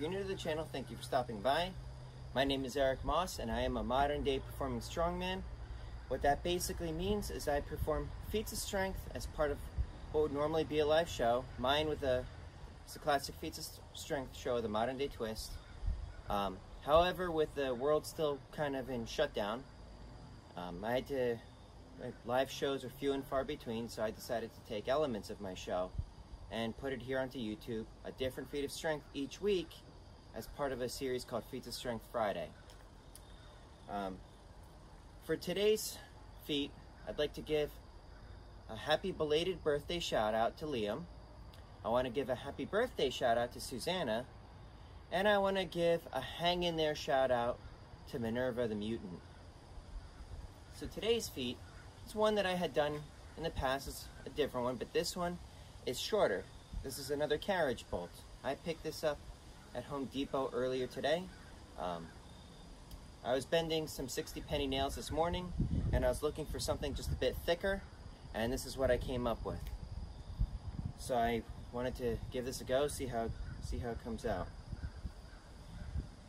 you're new to the channel, thank you for stopping by. My name is Eric Moss and I am a modern day performing strongman. What that basically means is I perform feats of strength as part of what would normally be a live show. Mine with a, it's a classic feats of strength show, the modern day twist. Um, however, with the world still kind of in shutdown, um, I had to, live shows are few and far between, so I decided to take elements of my show and put it here onto YouTube, a different feat of strength each week as part of a series called Feats of Strength Friday. Um, for today's feat, I'd like to give a happy belated birthday shout out to Liam. I want to give a happy birthday shout out to Susanna. And I want to give a hang in there shout out to Minerva the Mutant. So today's feat is one that I had done in the past. It's a different one, but this one is shorter. This is another carriage bolt. I picked this up at Home Depot earlier today. Um, I was bending some 60 penny nails this morning and I was looking for something just a bit thicker and this is what I came up with. So I wanted to give this a go, see how, see how it comes out.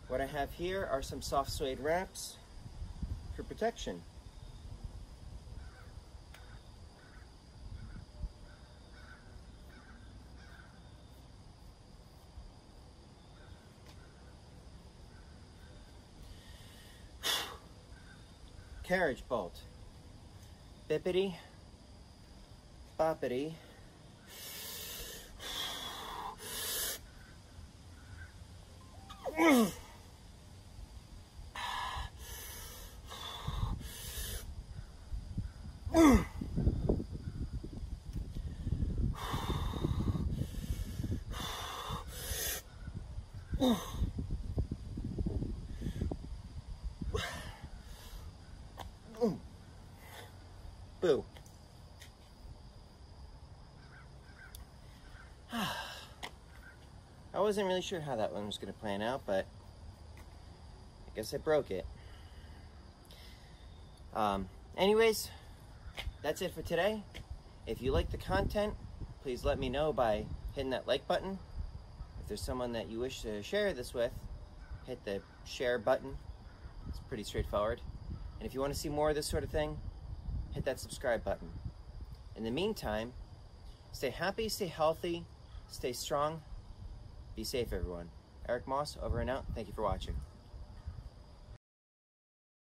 What I have here are some soft suede wraps for protection. Carriage bolt. Bippity, boppity. Boo. I wasn't really sure how that one was going to plan out, but I guess I broke it. Um, anyways, that's it for today. If you like the content, please let me know by hitting that like button. If there's someone that you wish to share this with, hit the share button. It's pretty straightforward. And if you want to see more of this sort of thing, hit that subscribe button. In the meantime, stay happy, stay healthy, stay strong, be safe, everyone. Eric Moss, over and out. Thank you for watching.